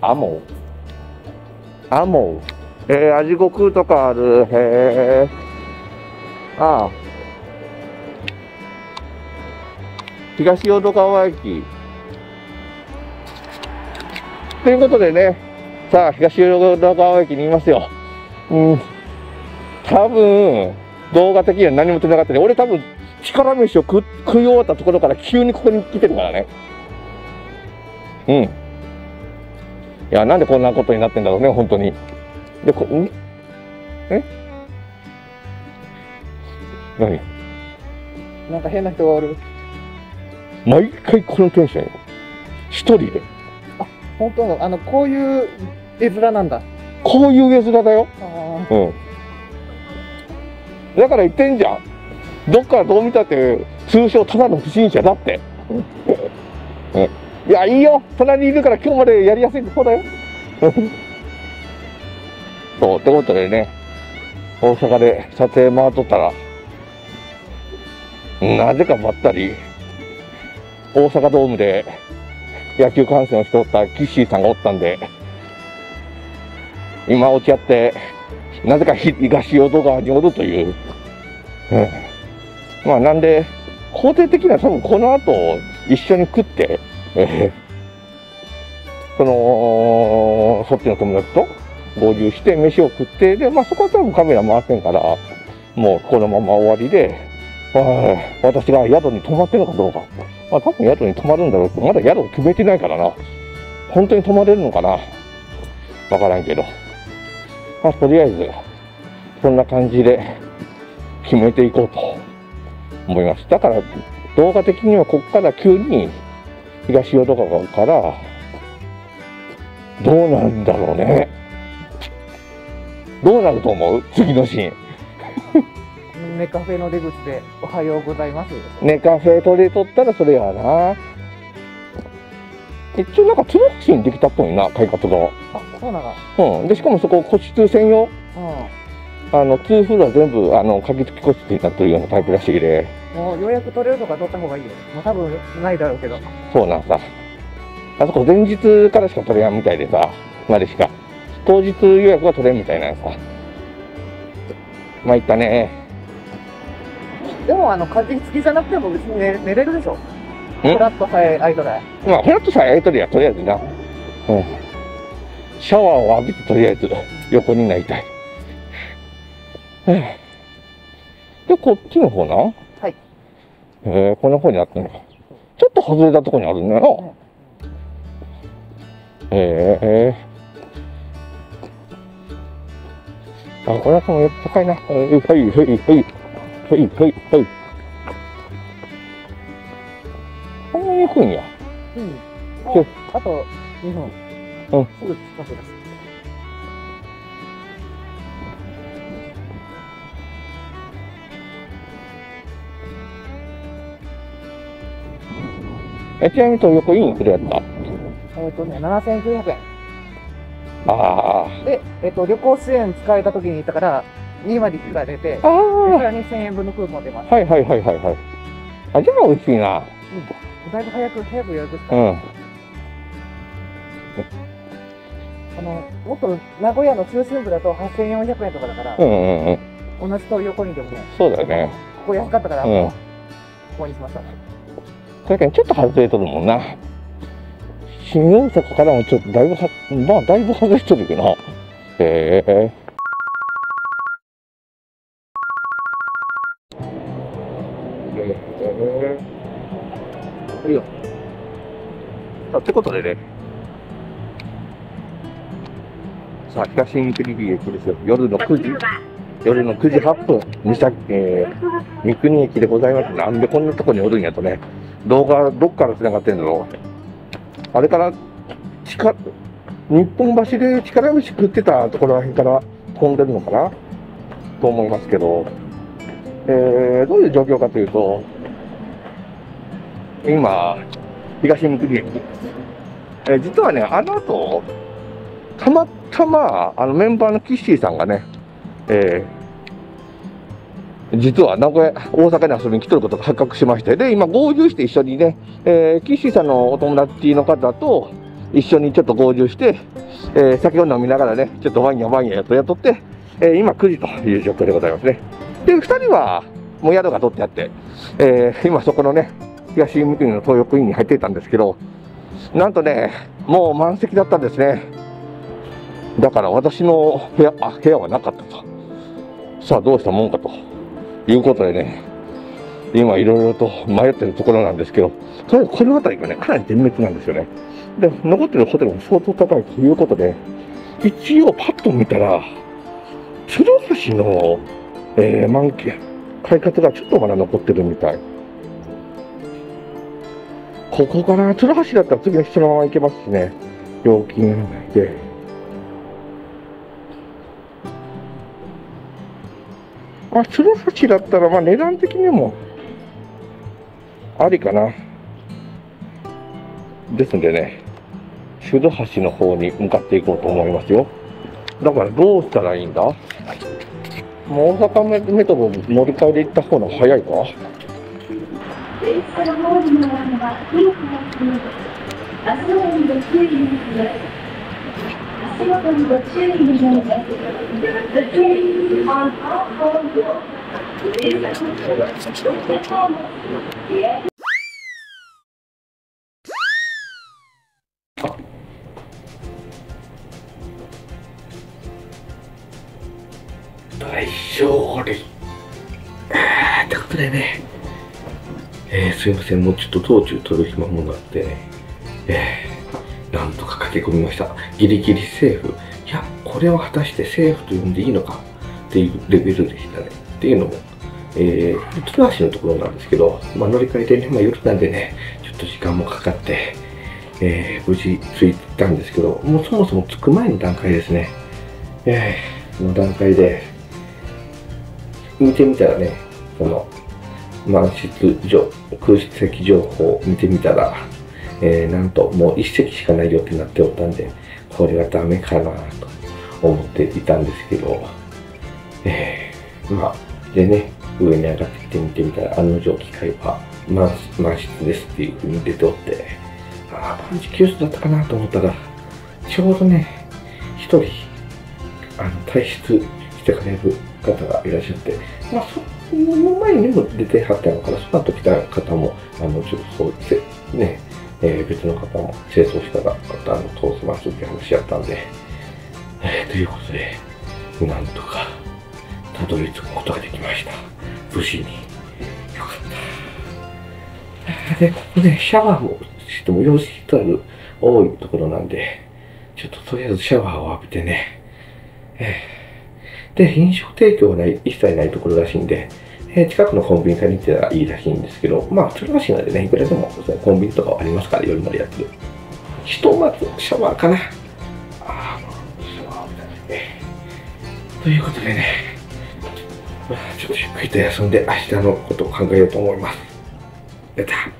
アモ？アモ？えー、味悟空とかある。へえ。ああ。東淀川駅。ということでね、さあ、東淀川駅にいますよ。うん。多分、動画的には何も出なかったね。俺多分、力飯を食食い終わったところから急にここに来てるからね。うん。いや、なんでこんなことになってんだろうね、本当に。で、こ、ん？え？何？なんか変な人がおる。毎回このテンションよ。一人で。本当の、あの、こういう絵面なんだ。こういう絵面だよ。あうん。だから言ってんじゃん。どっからどう見たって、通称ただの不審者だって。うん。いや、いいよ。隣にいるから今日までやりやすいとこだよ。そう、ってことでね、大阪で撮影回っとったら、なぜかばったり、大阪ドームで野球観戦をしておったキッシーさんがおったんで、今落ち合って、なぜか東淀川におるという。うん、まあなんで、肯定的には多分この後一緒に食って、え ーその、そっちの友達と合流して飯を食って、で、まあそこは多分カメラ回せんから、もうこのまま終わりで、はい私が宿に泊まってるのかどうか。まあ多分宿に泊まるんだろうけど、まだ宿を決めてないからな。本当に泊まれるのかなわからんけど。まあとりあえず、そんな感じで決めていこうと思います。だから動画的にはここから急に東淀川からどうなるんだろうね。どうなると思う？次のシーン。ーネカフェの出口で、おはようございます。ネカフェ取れとったらそれやな。一応なんか鶴橋にできたっぽいな、改革が。あ、そうなの。うん。で、しかもそこ個室専用。うあの、2フロア全部、あの、鍵付き個室になってるようなタイプらしいで。ん。もう予約取れるとか取った方がいいよ。もう多分ないだろうけど。そうなんさ。あそこ前日からしか取れやんみたいでさ、までしか。当日予約が取れんみたいなんさ。まあ、いったね。でも、あの、鍵付きじゃなくても別に寝寝れるでしょ。ん？フラットさえ空いとらえ。まあ、フラットさえ空いとるや、とりあえずな。うん。シャワーを浴びて、とりあえず、横になりたい。はあで、こっちの方なはい。へえ、この方にあったのか。ちょっと外れたとこにあるんだよな。へえ。あ、これはも高いな。はい、はい、はい、はい、はい、はい、はい。こんなに行くんや。うん。あと2分。うんすぐ近くです。え、ちなみに東横インいくらやったえっ、とね、7900円。あで、えっ、と、旅行支援使えた時に言ったから、2割引かれて、あ。あさらに1000円分のクーポン出ます。あ。はいはいはいはいはい。あ、じゃあ美味しいな。だいぶ早く、早く予約した。うん。あの、もっと名古屋の中心部だと8400円とかだから、うんうんうん。同じと横にでもね、そうだよね。ここ安かったから、うんここにしました。確かにちょっと外れとるもんな。新大阪からもちょっとだいぶは、まあだいぶ外れとるけどな。へえ。いいよ。さあ、ってことでね。さあ、東三国駅ですよ。夜の9時。夜の9時8分、三崎、えー、三国駅でございます。なんでこんなとこにおるんやとね。動画どっから繋がってんだろう。あれから、地下、日本橋で力飯食ってたところらへんから飛んでるのかな？と思いますけど、えー、どういう状況かというと、今、東三国駅。えー実はね、あの後、たまたま、あのメンバーのキッシーさんがね、えー実は名古屋、大阪に遊びに来とることが発覚しまして、で、今合流して一緒にね、えー、キッシーさんのお友達の方と、一緒にちょっと合流して、えー酒を飲みながらね、ちょっとワインやワインやと雇って、えー今9時という状況でございますね。で、2人はもう宿が取ってあって、えー今そこのね、東三国の東横インに入っていたんですけど、なんとね、もう満席だったんですね。だから私の部屋、あ、部屋はなかったと。さあどうしたもんかということでね、今いろいろと迷ってるところなんですけど、とりあえずこの辺りがね、かなり全滅なんですよね。で、残ってるホテルも相当高いということで、一応パッと見たら、鶴橋の、えー、満期、開発がちょっとまだ残ってるみたい。ここかな？鶴橋だったら次の日そのまま行けますしね。料金で。あ、鶴橋だったら、まあ値段的にも、ありかな。ですんでね、鶴橋の方に向かっていこうと思いますよ。だからどうしたらいいんだ？もう大阪メメトロ乗り換えで行った方が早いか？足元にご注意ください。足元にご注意ください。The train on platform four is platform. The 大勝利。あーってことでね、えー、すいません、もうちょっと道中取る暇もなってね、えー、なんとか駆け込みました。ギリギリセーフ。いや、これは果たしてセーフと呼んでいいのか？っていうレベルでしたね。っていうのも、えー、鶴橋のところなんですけど、まあ、乗り換えでね、まあ、夜なんでね、ちょっと時間もかかって、えー、無事着いたんですけど、もうそもそも着く前の段階ですね。えー、の段階で、見てみたらね、その、満室情、空室席情報を見てみたら、えー、なんともう一席しかないよってなっておったんで、これはダメかなと思っていたんですけど、えー、まあ、でね、上に上がってきて見てみたら、案の定機械は満満室ですっていう風に出ておって、ああ、パンチ救出だったかなと思ったら、ちょうどね、一人、あの、退出してかれる方がいらっしゃって、まあ、その前にも出てはったのかな、その後来た方も、あの、ちょっとそう、せね、えー別の方も清掃したら、またあの、通せますって話やったんで、えーということで、なんとか、たどり着くことができました。無事に。よかった。で、ここでシャワーもしても、用紙一つ多いところなんで、ちょっととりあえずシャワーを浴びてね、えーで、飲食提供はない、一切ないところらしいんで、え近くのコンビニから行ってたらいいらしいんですけど、まあ、鶴橋なんでね、いくらでもそのコンビニとかはありますから、夜までやってる。ひとまずシャワーかな。ああ、もうシャワーみたいでね。ということでね、まあ、ちょっとゆっくりと休んで、明日のことを考えようと思います。やった